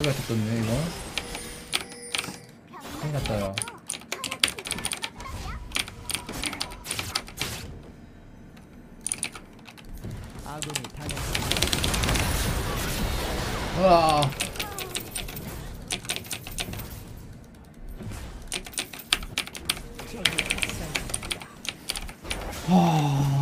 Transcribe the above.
이거 됐었네 이거. 큰일 났다 야 아군이 으아 아 하...